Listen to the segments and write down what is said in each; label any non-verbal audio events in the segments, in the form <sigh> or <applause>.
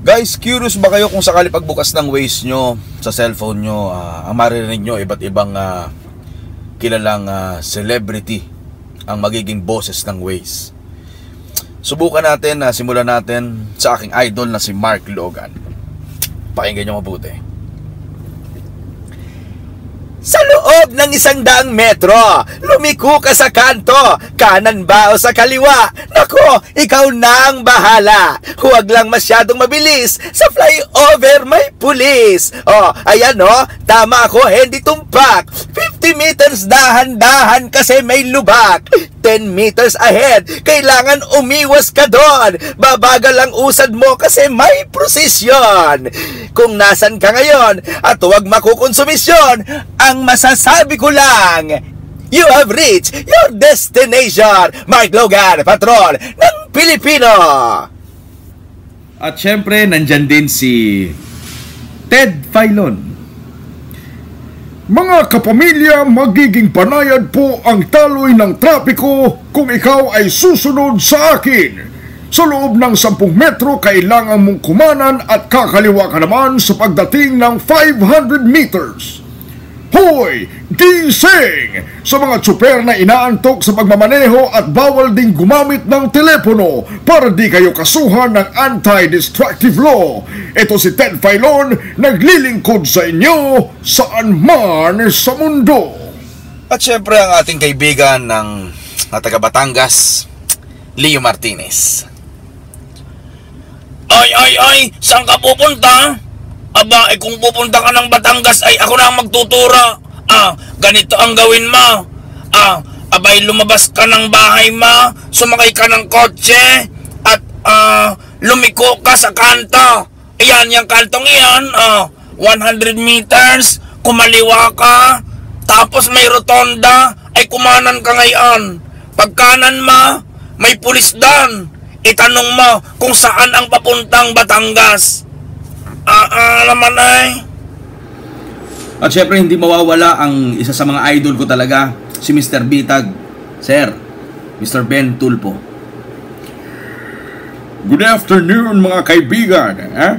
Guys, curious ba kayo kung sakali pagbukas ng Waze nyo sa cellphone nyo, uh, ang maririnig nyo iba't ibang uh, kilalang uh, celebrity ang magiging bosses ng Waze. Subukan natin na uh, simulan natin sa aking idol na si Mark Logan. Pakinggan nyo mabuti. Sa loob ng isang daang metro, lumiko ka sa kanto, kanan ba o sa kaliwa? Nako, ikaw na ang bahala. Huwag lang masyadong mabilis, sa flyover may pulis. Oh, ayan oh, tama ako, hindi tumpak. 50 meters dahan-dahan kasi may lubak. 10 meters ahead, kailangan umiwas ka doon. Babagal ang usad mo kasi may prosesyon. Kung nasan ka ngayon at huwag makukonsumisyon, ang masasabi ko lang, you have reached your destination. Mark Logan, patron ng Pilipino. At syempre, nandyan din si Ted Filon mga kapamilya, magiging panayad po ang taloy ng trapiko kung ikaw ay susunod sa akin. Sa loob ng 10 metro, kailangan mong kumanan at kakaliwa ka naman sa pagdating ng 500 meters. Hoy! Gising! Sa mga tsuper na inaantok sa pagmamaneho at bawal ding gumamit ng telepono para di kayo kasuhan ng anti-destructive law. Ito si Ted Filon, naglilingkod sa inyo saan man sa mundo. At syempre ang ating kaibigan ng na taga Batangas, Leo Martinez. Ay, ay, ay! Saan ka pupunta? Aba, eh kung pupunta ka ng Batangas ay ako na ang magtutura. Ah, ganito ang gawin mo. Ah, abay lumabas ka ng bahay mo, sumakay ka ng kotse, at ah, lumiko ka sa kanto. Ayan, yung kantong iyan, ah, 100 meters, kumaliwa ka, tapos may rotonda, ay kumanan ka ngayon. Pagkanan mo, may pulis doon. Itanong mo kung saan ang papuntang Batangas. Ah, ah, naman ay. At syempre hindi mawawala ang isa sa mga idol ko talaga, si Mr. Bitag. Sir, Mr. Ben Tulpo. Good afternoon mga kaibigan. Eh?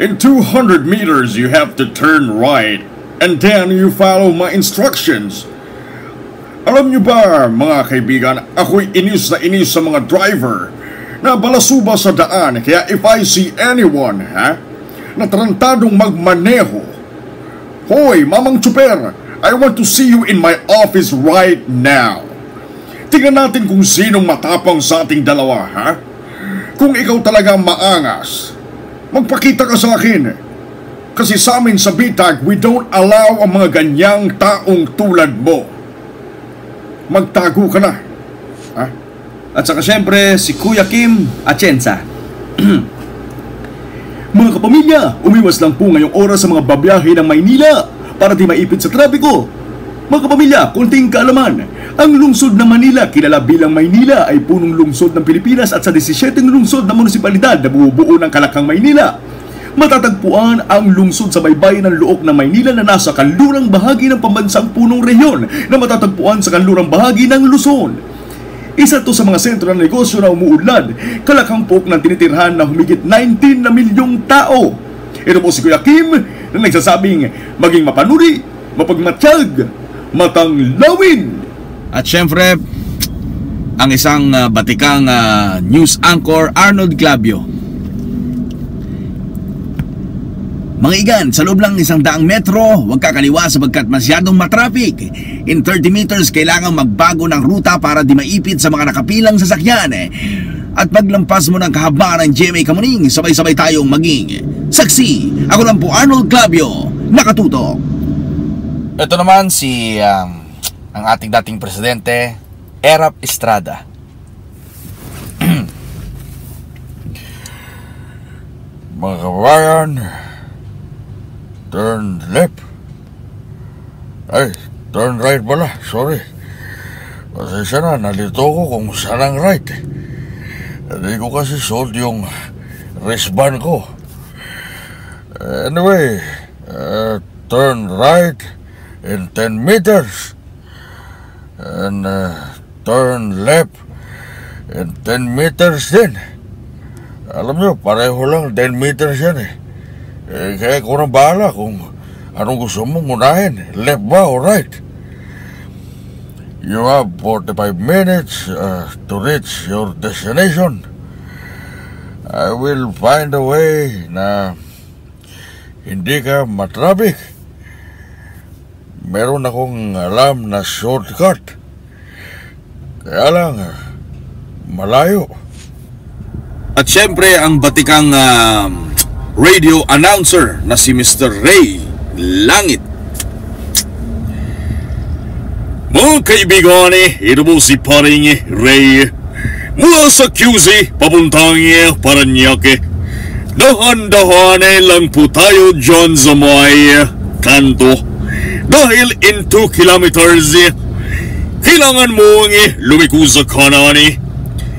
In 200 meters you have to turn right and then you follow my instructions. Alam niyo ba mga kaibigan, ako'y inis na inis sa mga driver na balasuba sa daan kaya if I see anyone, ha? Na tarantadong magmaneho. Hoy, Mamang Chuper, I want to see you in my office right now. Tingnan natin kung sinong matapang sa ating dalawa, ha? Kung ikaw talaga maangas, magpakita ka sa akin. Kasi sa amin sa Bitag, we don't allow ang mga ganyang taong tulad mo. Magtago ka na. Ha? At saka syempre, si Kuya Kim Atienza. <clears throat> Mga kapamilya, umiwas lang po ngayong oras sa mga babiyahe ng Maynila para di maipit sa trapiko. Mga kapamilya, kunting kaalaman. Ang lungsod ng Manila, kilala bilang Maynila, ay punong lungsod ng Pilipinas at sa 17 lungsod na munisipalidad na bumubuo ng Kalakang Maynila. Matatagpuan ang lungsod sa baybayin ng Luok ng Maynila na nasa kanlurang bahagi ng pambansang punong rehiyon na matatagpuan sa kanlurang bahagi ng Luzon. Isa to sa mga sentro ng negosyo na umuudlad, kalakampok ng tinitirhan na humigit 19 na milyong tao. Ito po si Kuya Kim na nagsasabing maging mapanuri, mapagmatsyag, matanglawin. At syempre, ang isang uh, batikang uh, news anchor Arnold Clavio Mga igan, sa loob lang isang daang metro, huwag kakaliwa sapagkat masyadong matraffic. In 30 meters, kailangan magbago ng ruta para di maipit sa mga nakapilang sasakyan. At paglampas mo ng kahabaan ng GMA Kamuning, sabay-sabay tayong maging saksi. Ako lang po Arnold Clavio, nakatuto. Ito naman si um, ang ating dating presidente, Erap Estrada. <clears throat> Mga kabayan, Turn left. Ay, turn right pala. Sorry. Pasensya na, nalito ko kung saan ang right. Hindi ko kasi sold yung wristband ko. Anyway, uh, turn right in 10 meters. And uh, turn left in 10 meters din. Alam nyo, pareho lang 10 meters yan eh. Eh kaya ko na bahala kung anong gusto mong unahin. Left ba o right? You have 45 minutes uh, to reach your destination. I will find a way na hindi ka matraffic. Meron akong alam na shortcut. Kaya lang, malayo. At syempre, ang batikang ah, radio announcer na si Mr. Ray Langit. Mga kaibigan, ito po si paring Ray. Mula sa QC, papuntang Paranaque. Dahan-dahan lang po tayo dyan sa may kanto. Dahil in 2 kilometers, kailangan mong lumiko sa kanan.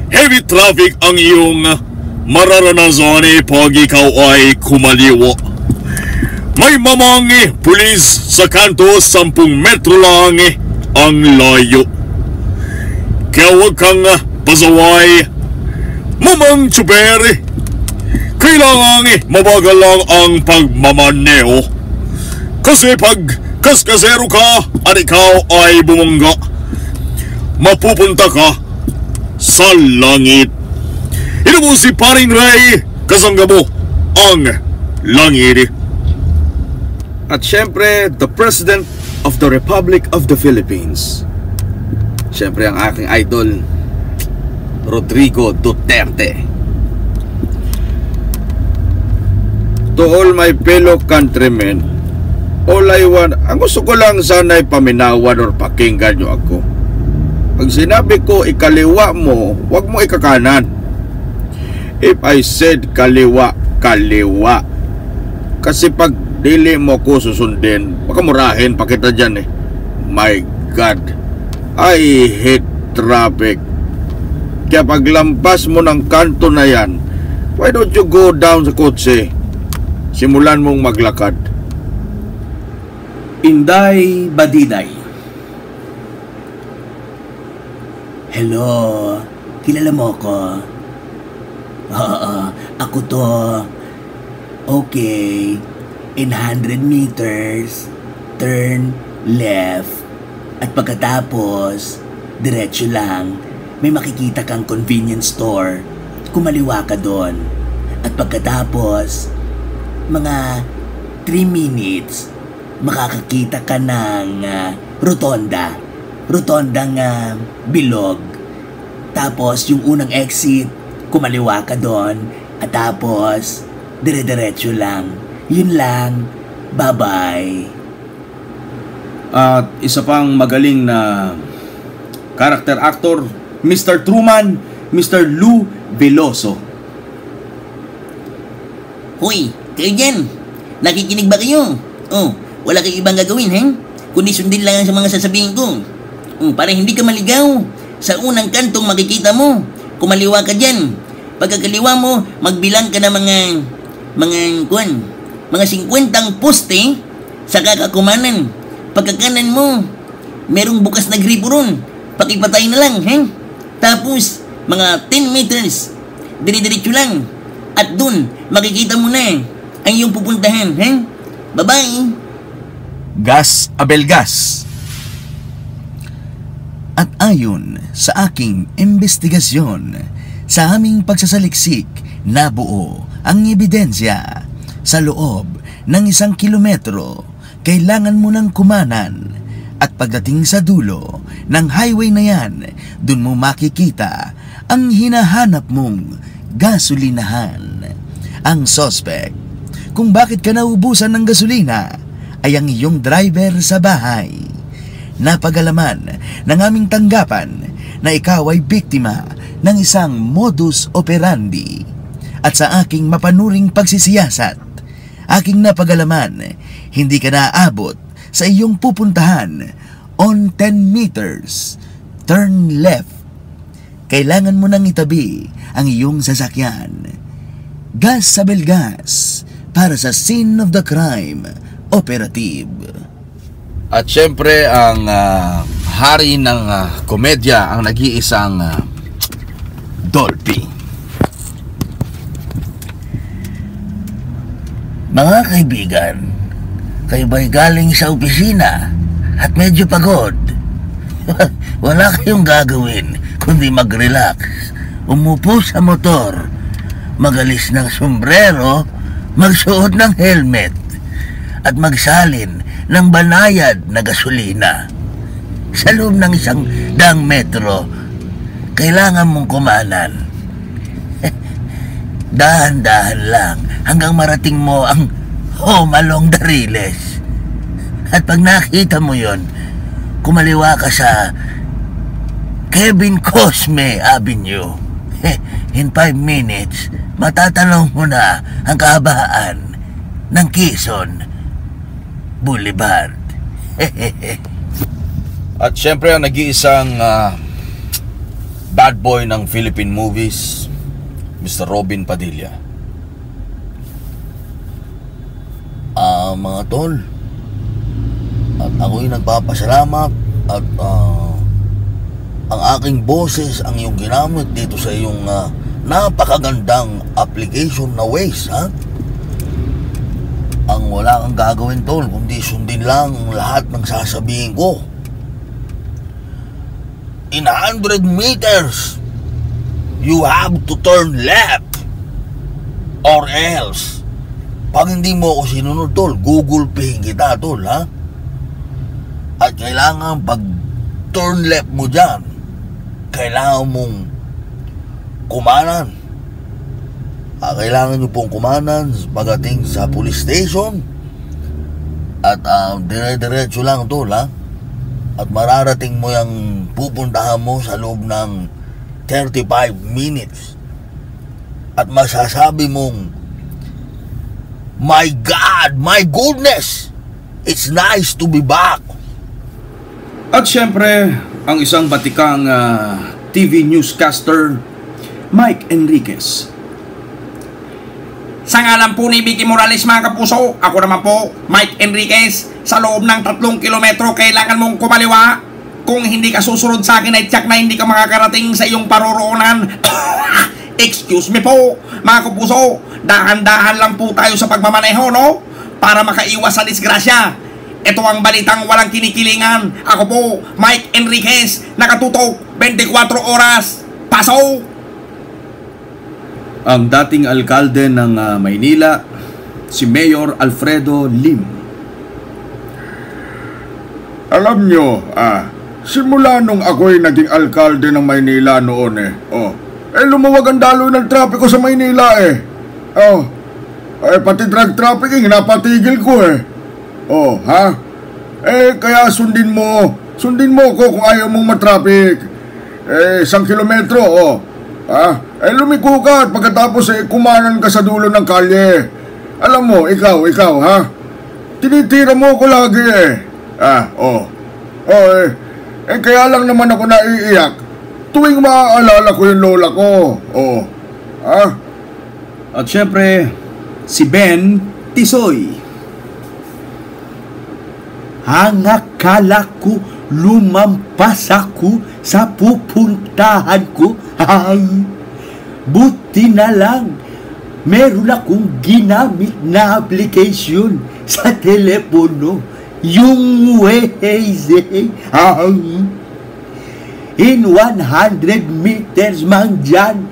Heavy traffic ang iyong mararanasan pag ikaw ay kumaliwa. May mamang pulis sa kanto 10 metro lang ang layo. Kaya huwag kang pasaway. Mamang tsuper, kailangan mabagal lang ang pagmamaneo. Kasi pag kaskasero ka at ikaw ay bumangga, mapupunta ka sa langit. Mo si Paring Ray, kasangga mo ang langit. At syempre, the President of the Republic of the Philippines. Syempre, ang aking idol, Rodrigo Duterte. To all my fellow countrymen, all I want, ang gusto ko lang sana ay paminawan or pakinggan nyo ako. Pag sinabi ko ikaliwa mo, wag mo ikakanan. If I said kaliwa, kaliwa. Kasi pag dili mo ko susundin, baka murahin pa kita dyan eh. My God, I hate traffic. Kaya paglampas mo ng kanto na yan, why don't you go down sa kotse? Simulan mong maglakad. Inday Badiday. Hello, kilala mo ko? Oo, ako to. Okay, in 100 meters, turn left. At pagkatapos, diretso lang, may makikita kang convenience store. Kumaliwa ka doon. At pagkatapos, mga 3 minutes, makakakita ka ng ah, rotonda. Rotondang uh, bilog. Tapos yung unang exit, kumaliwa ka doon. At tapos, dire-diretso lang. Yun lang. Bye-bye. At isa pang magaling na character actor, Mr. Truman, Mr. Lou Veloso. Hoy, kayo dyan. Nakikinig ba kayo? Oh, wala kayong ibang gagawin, he? Kundi sundin lang sa mga sasabihin ko. Oh, para hindi ka maligaw. Sa unang kantong makikita mo, kumaliwa ka dyan. Pagkakaliwa mo, magbilang ka ng mga, mga, kuan, mga 50 poste sa kakakumanan. Pagkakanan mo, merong bukas na gripo ron. Pakipatay na lang, he? Tapos, mga 10 meters, dire-diretso lang. At dun, makikita mo na ang iyong pupuntahan, he? Bye-bye! Gas Abelgas. At ayon sa aking investigasyon, sa aming pagsasaliksik, nabuo ang ebidensya. Sa loob ng isang kilometro, kailangan mo ng kumanan. At pagdating sa dulo ng highway na yan, dun mo makikita ang hinahanap mong gasolinahan. Ang suspect, kung bakit ka naubusan ng gasolina, ay ang iyong driver sa bahay napagalaman ng aming tanggapan na ikaw ay biktima ng isang modus operandi. At sa aking mapanuring pagsisiyasat, aking napagalaman, hindi ka naaabot sa iyong pupuntahan on 10 meters. Turn left. Kailangan mo nang itabi ang iyong sasakyan. Gas sa belgas para sa scene of the crime operative. At syempre, ang ah, hari ng ah, komedya, ang nag-iisang ah, Dolphy. Mga kaibigan, kayo ba'y galing sa opisina at medyo pagod? <laughs> Wala kayong gagawin kundi mag-relax. Umupo sa motor, magalis ng sombrero, magsuot ng helmet, at magsalin ng banayad na gasolina. Sa loob ng isang daang metro, kailangan mong kumanan. <laughs> Dahan-dahan lang hanggang marating mo ang home along the Riles. At pag nakita mo yon, kumaliwa ka sa Kevin Cosme Avenue. <laughs> In five minutes, matatanong mo na ang kahabaan ng Quezon Boulevard. <laughs> At syempre ang nag-iisang ah, bad boy ng Philippine movies, Mr. Robin Padilla. Ah, mga tol. At ako'y nagpapasalamat at ah, ang aking boses ang iyong ginamit dito sa iyong ah, napakagandang application na Waze, ha? Ang wala kang gagawin, tol, kundi sundin lang lahat ng sasabihin ko. In 100 meters, you have to turn left or else pag hindi mo ako sinunod, tol, Google Pay kita, tol, ha? At kailangan pag turn left mo dyan, kailangan mong kumanan. Ah, kailangan nyo pong kumanan pagdating sa police station. At ah, dire-diretso lang, tol, ha? At mararating mo yung pupuntahan mo sa loob ng 35 minutes. At masasabi mong, My God, my goodness, it's nice to be back. At syempre, ang isang batikang ah, TV newscaster, Mike Enriquez. Sa ngalan po ni Vicky Morales mga kapuso, ako naman po, Mike Enriquez, sa loob ng tatlong kilometro kailangan mong kumaliwa. Kung hindi ka susunod sa akin ay tsak na hindi ka makakarating sa iyong paroroonan. <coughs> Excuse me po, mga kapuso, dahan-dahan lang po tayo sa pagmamaneho, no? Para makaiwas sa disgrasya. Ito ang balitang walang kinikilingan. Ako po, Mike Enriquez, nakatutok 24 oras. Paso! Ang dating alkalde ng ah, Maynila, si Mayor Alfredo Lim. Alam nyo, ah, simula nung ako'y naging alkalde ng Maynila noon eh, oh, eh lumuwag ang daloy ng trapiko sa Maynila eh. Oh, eh pati drug trafficking, napatigil ko eh. Oh, ha? Eh, kaya sundin mo, sundin mo ko kung ayaw mong matraffic. Eh, isang kilometro, oh. Ha? Eh, lumiko ka at pagkatapos eh, kumanan ka sa dulo ng kalye. Alam mo, ikaw, ikaw, ha? Tinitira mo ko lagi eh. Ah, oh. Oh, eh. Eh, kaya lang naman ako naiiyak. Tuwing maaalala ko yung lola ko. Oh. Ah, At syempre, si Ben Tisoy. Ang akala ko lumampas ako sa pupuntahan ko. Ay, buti na lang. Meron akong ginamit na application sa telepono. Yung Waze. Ay, in 100 meters man dyan,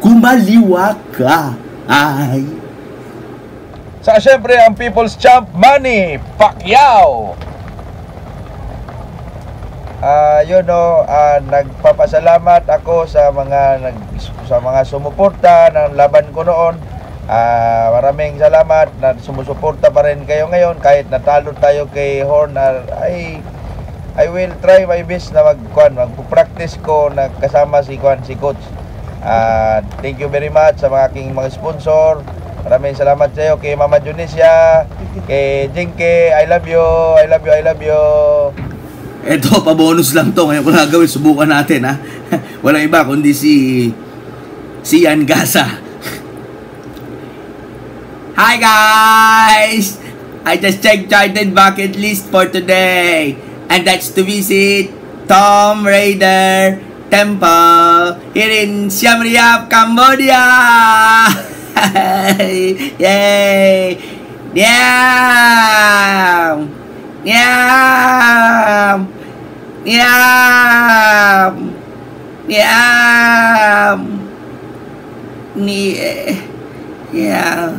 kumaliwa ka. Ay, Sa syempre ang People's Champ Manny Pacquiao. Ah, yun no, ah, nagpapasalamat ako sa mga nag, sa mga sumuporta ng laban ko noon. Ah, maraming salamat na sumusuporta pa rin kayo ngayon kahit natalo tayo kay Horn ah, ay I will try my best na magkuan, magpo-practice ko na kasama si Kuan si coach. Ah, thank you very much sa mga aking mga sponsor. Maraming salamat sa iyo kay Mama Junesia, kay Jinke, I love you, I love you, I love you. Eto, pabonus lang to. Ngayon ko na gawin, subukan natin ha. <laughs> Walang iba kundi si si Yan Gasa. <laughs> Hi guys! I just checked Jordan bucket list for today. And that's to visit Tom Raider Temple here in Siem Reap, Cambodia! <laughs> Yay! Yam! Yam! ya Yeah. Yeah. ya, eh, ya.